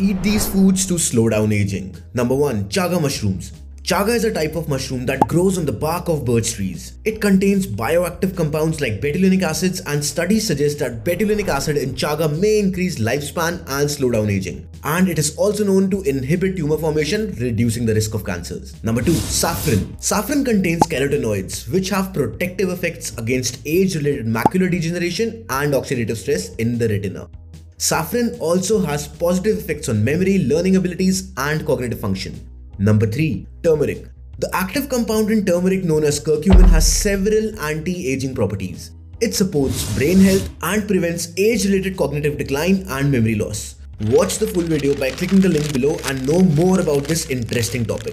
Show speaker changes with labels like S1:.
S1: Eat these foods to slow down aging. Number 1. Chaga mushrooms. Chaga is a type of mushroom that grows on the bark of birch trees. It contains bioactive compounds like betulinic acids and studies suggest that betulinic acid in chaga may increase lifespan and slow down aging. And it is also known to inhibit tumor formation, reducing the risk of cancers. Number 2. Saffron. Saffron contains carotenoids which have protective effects against age-related macular degeneration and oxidative stress in the retina. Saffron also has positive effects on memory, learning abilities and cognitive function. Number 3. Turmeric. The active compound in turmeric known as curcumin has several anti-aging properties. It supports brain health and prevents age-related cognitive decline and memory loss. Watch the full video by clicking the link below and know more about this interesting topic.